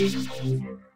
is over.